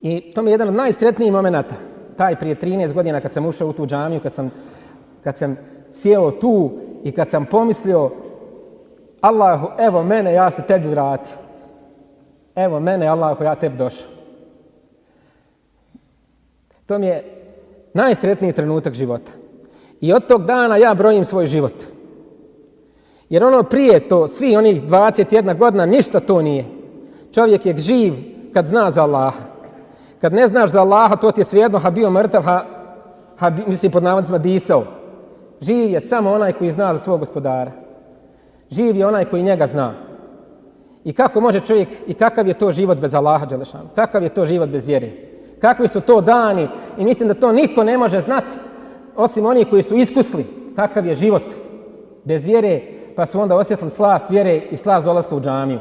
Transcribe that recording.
I to mi je jedan od najsretnijih momenata. Taj prije 13 godina kad sam ušao u tu džamiju, kad sam, kad sam sjeo tu i kad sam pomislio Allahu, evo mene, ja se tebi vratio. Evo mene, Allahu, ja tebi došao. To mi je najsretniji trenutak života. I od tog dana ja brojim svoj život. Jer ono prije to, svi onih 21 godina, ništa to nije. Čovjek je živ kad zna za Allaha. Kad ne znaš za Allaha, to ti je svejedno, ha bio mrtav, ha, ha mislim pod navodnicima disao. Živ je samo onaj koji zna za svog gospodara. Živ je onaj koji njega zna. I kako može čovjek, i kakav je to život bez Allaha, Đelešan? Kakav je to život bez vjere? Kakvi su to dani? I mislim da to niko ne može znati, osim oni koji su iskusli kakav je život bez vjere, pa su onda osjetili slast vjere i slast dolaska u džamiju.